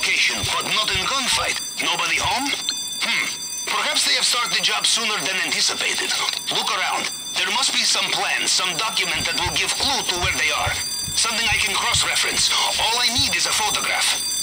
location, but not in gunfight. Nobody home? Hmm. Perhaps they have started the job sooner than anticipated. Look around. There must be some plan, some document that will give clue to where they are. Something I can cross-reference. All I need is a photograph.